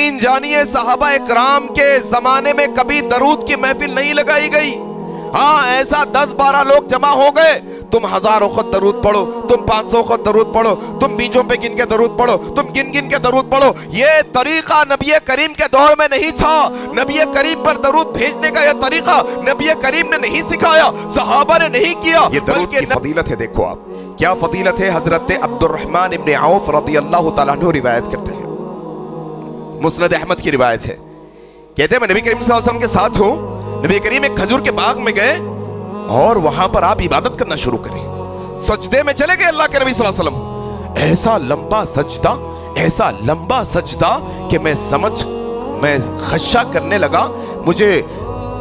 यकीन जानिए साहबा कराम के जमाने में कभी दरूद की महफिल नहीं लगाई गई। हाँ ऐसा दस बारह लोग जमा हो गए। तुम हज़ारों खुद दरूद पढ़ो तुम पाँच सौ खुद दरूद पढ़ो तुम बीजों पे गिन के दरूद पढ़ो तुम गिन गिन के दरूद पढ़ो। ये तरीका नबी करीम के दौर में नहीं था। नबी करीम पर दरूद भेजने का यह तरीका नबी करीम ने नहीं सिखाया सहाबा ने नहीं किया। ये दरूद की फजीलत है देखो आप। क्या फजीलत है? हज़रत अब्दुलरहमान इब्ने औफ रदी अल्लाह अन्हु रिवायत करते हैं। मुस्नद अहमद की रिवायत है। कहते हैं, मैं नबी करीम सल्लल्लाहु अलैहि वसल्लम के साथ हूँ। नबी करीम एक खजूर के बाग में गए और वहाँ पर आप इबादत करना शुरू करें। सजदे में चले गए अल्लाह के नबी वसल्लम। ऐसा लंबा सजदा, ऐसा लंबा सजदा कि मैं समझ, मैं खशा करने लगा, मुझे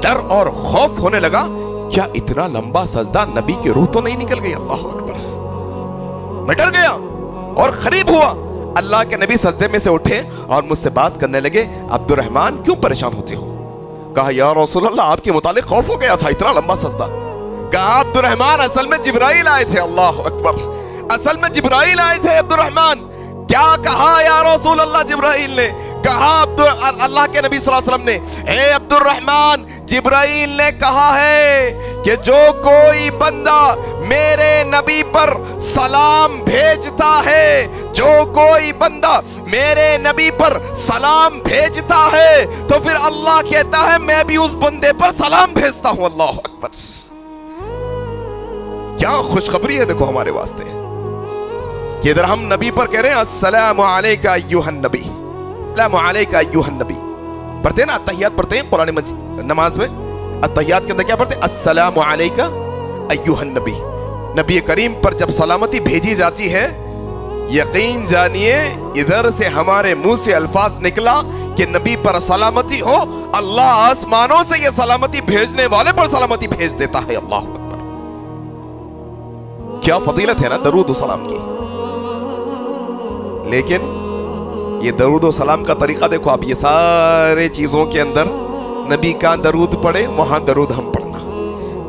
डर और खौफ होने लगा। क्या इतना लंबा सजदा नबी की रूह तो नहीं निकल गई? अल्लाह अकबर। मैं डर गया और करीब हुआ। अल्लाह के नबी सजदे में से उठे और मुझसे बात करने लगे अब्दुलरहमान क्यों परेशान होते हो? कहा यार रसूलुल्लाह, आपके मुतालिक खौफ हो गया था, इतना लंबा सजदा। कहा अब्दुलरहमान असल में जिब्राइल आए थे, अल्लाह अकबर। असल में जिब्राइल आए थे अब्दुलरहमान क्या कहा या रसूल अल्लाह जिब्राइल ने? कहा अब्दुल अल्लाह के नबी सल्लल्लाहु अलैहि वसल्लम ने। ए अब्दुल रहमान जिब्राइल ने कहा है कि जो कोई बंदा मेरे नबी पर सलाम भेजता है जो कोई बंदा मेरे नबी पर सलाम भेजता है तो फिर अल्लाह कहता है, मैं भी उस बंदे पर सलाम भेजता हूँ, अल्लाह अकबर। क्या खुशखबरी है देखो हमारे वास्ते। कि इधर हम नबी पर कह रहे हैं, अस्सलाम अलैका अय्युहन नबी। अलैका अय्युहन नबी। पढ़ते ना अत्तहियात पढ़ते हैं मजीद नमाज़ में? अत्तहियात के अंदर क्या पढ़ते अस्सलाम अलैका अय्युहन नबी। नबी करीम पर जब सलामती भेजी जाती है यकीन जानिए, इधर से हमारे मुँह से अल्फाज निकला कि नबी पर सलामती हो, अल्लाह आसमानों से यह सलामती भेजने वाले पर सलामती भेज देता है अल्लाह अकबर। क्या फजीलत है ना दरूद सलाम की? लेकिन ये दरूद सलाम का तरीका देखो आप, ये सारे चीज़ों के अंदर नबी का दरूद पढ़े, वहाँ दरूद हम पढ़ना।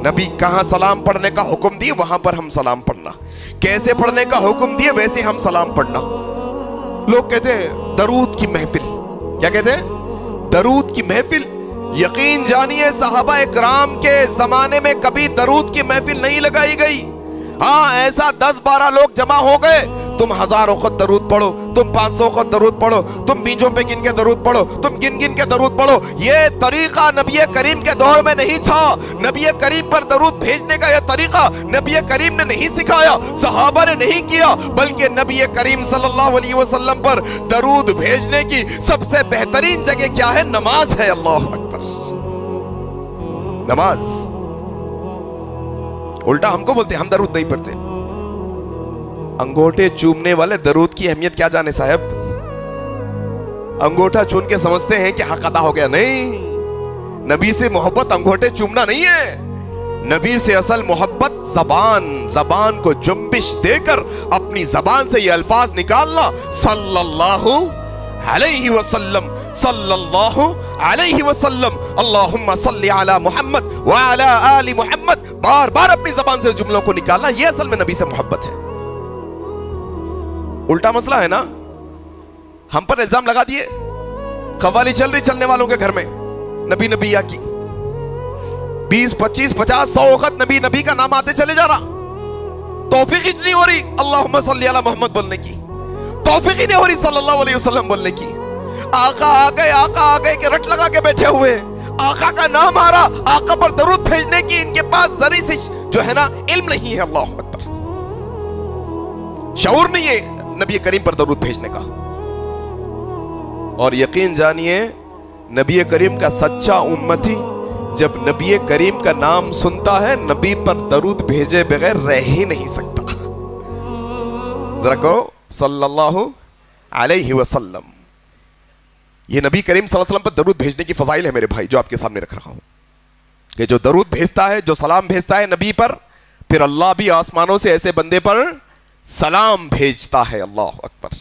नबी कहाँ सलाम पढ़ने का हुक्म दिए, वहाँ पर हम सलाम कैसे पढ़ने का हुक्म दिए, वैसे हम सलाम पढ़ना। लोग कहते हैं, दरूद की महफिल। क्या कहते हैं? दरूद की महफिल। यकीन जानिए, साहबा इकराम के जमाने में कभी दरूद की महफिल नहीं लगाई गई। हाँ ऐसा दस बारह लोग जमा हो गए तुम हज़ारों खुद दरूद पढ़ो, तुम पाँच सौ खुद दरूद पढ़ो, तुम बीजों पे गिन के दरूद पढ़ो, तुम गिन गिन के दरूद पढ़ो। ये तरीका नबी करीम के दौर में नहीं था। नबी करीम पर दरूद भेजने का यह तरीका नबी करीम ने नहीं सिखाया, सहाबा ने नहीं किया, बल्कि नबी करीम सल्लल्लाहु अलैहि वसल्लम पर दरूद भेजने की सबसे बेहतरीन जगह क्या है? नमाज़ है, अल्लाह अकबर। नमाज़। उल्टा हमको बोलते हम दरूद नहीं पढ़ते। अंगूठे चूमने वाले दरूद की अहमियत क्या जाने साहब? अंगूठा चून के समझते हैं कि हक अदा हो गया। नहीं, नबी से मोहब्बत अंगूठे चूमना नहीं है। नबी से असल मोहब्बत जबान जबान को जुम्बिश देकर अपनी जबान से ये अल्फाज निकालना सल्लल्लाहु अलैहि वसल्लम, सल्लल्लाहु अलैहि वसल्लम। अल्लाहुम्मा सल्ली अला मोहम्मद व अला आली बार बार अपनी जबान से जुमलों को निकालना, ये असल में नबी से मोहब्बत है। उल्टा मसला है ना? हम पर इल्ज़ाम लगा दिए। कवाली चल रही चलने वालों के घर में, नबी नबिया की। बीस, पच्चीस, पचास, सौ वक्त नबी नबी का नाम आते चले जा रहा। तौफीक नहीं हो रही अल्लाह सल्ली मोहम्मद बोलने की। तौफीक ही नहीं हो रही, सल्लल्लाहु अलैहि वसल्लम बोलने की। आका आ गए, आका आ गए, के रट लगा के बैठे हुए। आका का नाम आ रहा, आका पर दरूद भेजने की, इनके पास जरी सी जो है ना, इल्म नहीं है, अल्लाह अकबर। शऊर नहीं है नबी करीम पर दरूद भेजने का। और यकीन जानिए, नबी करीम का सच्चा उम्मती जब नबी करीम का नाम सुनता है, नबी पर दरूद भेजे बगैर रह ही नहीं सकता। जरा कहो, सल्लल्लाहु अलैहि वसल्लम। ये नबी करीम वसल्लम पर दरूद भेजने की फजाइल है मेरे भाई, जो आपके सामने रख रहा हूँ। कि जो दरूद भेजता है, जो सलाम भेजता है नबी पर, फिर अल्लाह भी आसमानों से ऐसे बंदे पर सलाम भेजता है अल्लाह अकबर।